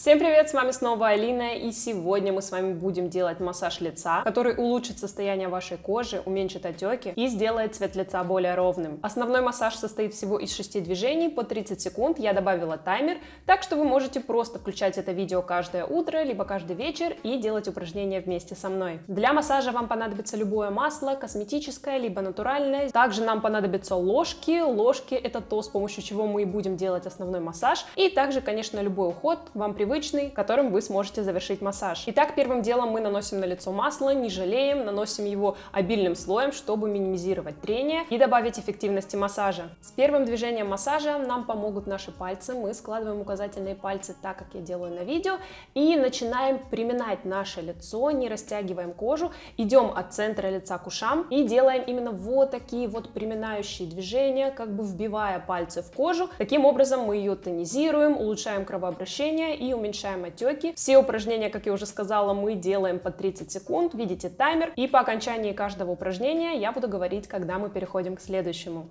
Всем привет, с вами снова Алина, и сегодня мы с вами будем делать массаж лица, который улучшит состояние вашей кожи, уменьшит отеки и сделает цвет лица более ровным. Основной массаж состоит всего из 6 движений по 30 секунд, я добавила таймер, так что вы можете просто включать это видео каждое утро, либо каждый вечер и делать упражнения вместе со мной. Для массажа вам понадобится любое масло, косметическое, либо натуральное. Также нам понадобятся ложки, ложки это то, с помощью чего мы и будем делать основной массаж, и также, конечно, любой уход вам привычный привычный, которым вы сможете завершить массаж. Итак, первым делом мы наносим на лицо масло, не жалеем, наносим его обильным слоем, чтобы минимизировать трение и добавить эффективности массажа. С первым движением массажа нам помогут наши пальцы. Мы складываем указательные пальцы так, как я делаю на видео, и начинаем приминать наше лицо, не растягиваем кожу, идем от центра лица к ушам и делаем именно вот такие вот приминающие движения, как бы вбивая пальцы в кожу. Таким образом мы ее тонизируем, улучшаем кровообращение и уменьшаем отеки. Все упражнения, как я уже сказала, мы делаем по 30 секунд, видите таймер. И по окончании каждого упражнения я буду говорить, когда мы переходим к следующему.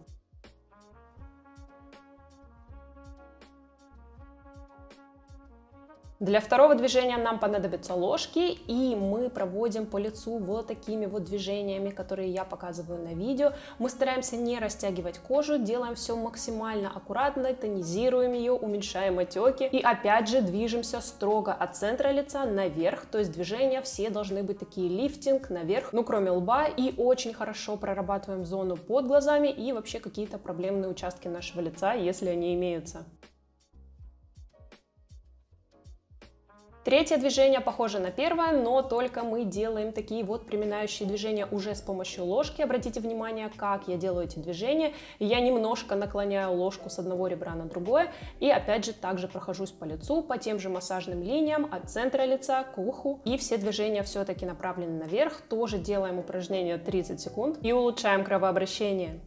Для второго движения нам понадобятся ложки, и мы проводим по лицу вот такими вот движениями, которые я показываю на видео. Мы стараемся не растягивать кожу, делаем все максимально аккуратно, тонизируем ее, уменьшаем отеки. И опять же движемся строго от центра лица наверх, то есть движения все должны быть такие лифтинг наверх, ну кроме лба, и очень хорошо прорабатываем зону под глазами и вообще какие-то проблемные участки нашего лица, если они имеются. Третье движение похоже на первое, но только мы делаем такие вот приминающие движения уже с помощью ложки. Обратите внимание, как я делаю эти движения. Я немножко наклоняю ложку с одного ребра на другое. И опять же также прохожусь по лицу, по тем же массажным линиям от центра лица к уху. И все движения все-таки направлены наверх. Тоже делаем упражнение 30 секунд и улучшаем кровообращение.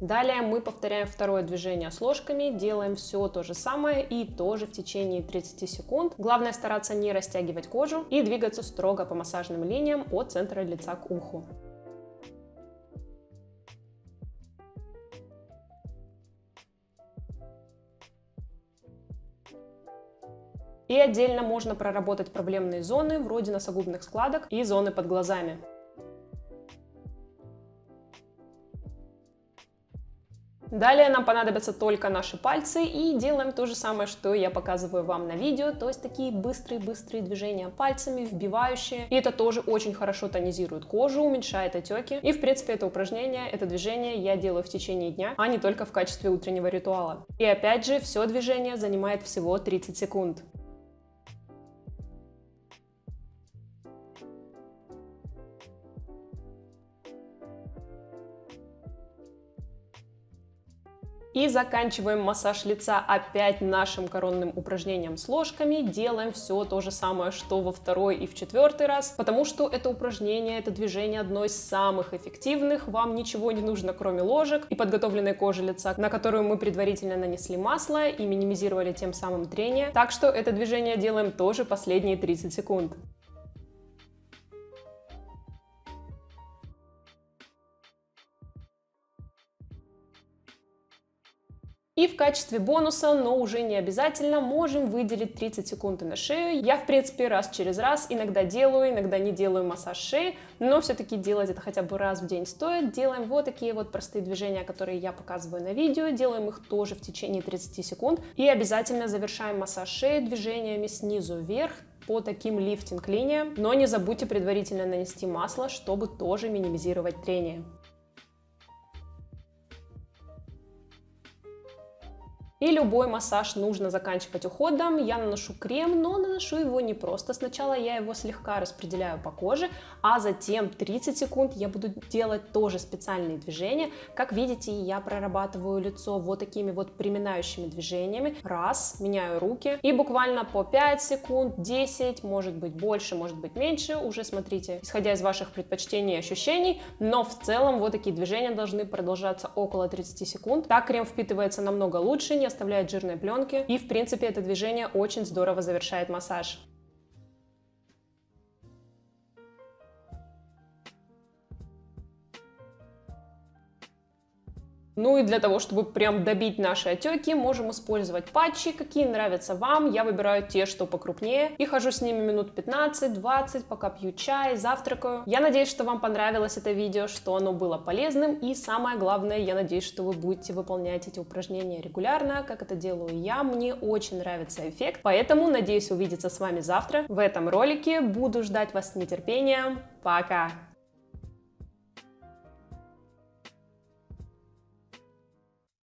Далее мы повторяем второе движение с ложками, делаем все то же самое и тоже в течение 30 секунд. Главное стараться не растягивать кожу и двигаться строго по массажным линиям от центра лица к уху. И отдельно можно проработать проблемные зоны, вроде носогубных складок и зоны под глазами. Далее нам понадобятся только наши пальцы и делаем то же самое, что я показываю вам на видео, то есть такие быстрые-быстрые движения пальцами, вбивающие. И это тоже очень хорошо тонизирует кожу, уменьшает отеки. И в принципе это упражнение, это движение я делаю в течение дня, а не только в качестве утреннего ритуала. И опять же, все движение занимает всего 30 секунд. И заканчиваем массаж лица опять нашим коронным упражнением с ложками. Делаем все то же самое, что во второй и в четвертый раз, потому что это упражнение, это движение одно из самых эффективных. Вам ничего не нужно, кроме ложек и подготовленной кожи лица, на которую мы предварительно нанесли масло и минимизировали тем самым трение. Так что это движение делаем тоже последние 30 секунд. И в качестве бонуса, но уже не обязательно, можем выделить 30 секунд на шею. Я, в принципе, раз через раз иногда делаю, иногда не делаю массаж шеи, но все-таки делать это хотя бы раз в день стоит. Делаем вот такие вот простые движения, которые я показываю на видео, делаем их тоже в течение 30 секунд. И обязательно завершаем массаж шеи движениями снизу вверх, по таким лифтинг-линиям, но не забудьте предварительно нанести масло, чтобы тоже минимизировать трение. И любой массаж нужно заканчивать уходом. Я наношу крем, но наношу его не просто. Сначала я его слегка распределяю по коже, а затем 30 секунд я буду делать тоже специальные движения. Как видите, я прорабатываю лицо вот такими вот приминающими движениями. Раз, меняю руки. И буквально по 5 секунд, 10, может быть больше, может быть меньше. Уже смотрите, исходя из ваших предпочтений и ощущений. Но в целом вот такие движения должны продолжаться около 30 секунд. Так крем впитывается намного лучше, не оставляет жирной пленки. И в принципе это движение очень здорово завершает массаж. Ну и для того, чтобы прям добить наши отеки, можем использовать патчи, какие нравятся вам. Я выбираю те, что покрупнее, и хожу с ними минут 15-20, пока пью чай, завтракаю. Я надеюсь, что вам понравилось это видео, что оно было полезным, и самое главное, я надеюсь, что вы будете выполнять эти упражнения регулярно, как это делаю я. Мне очень нравится эффект, поэтому надеюсь увидеться с вами завтра в этом ролике. Буду ждать вас с нетерпением. Пока!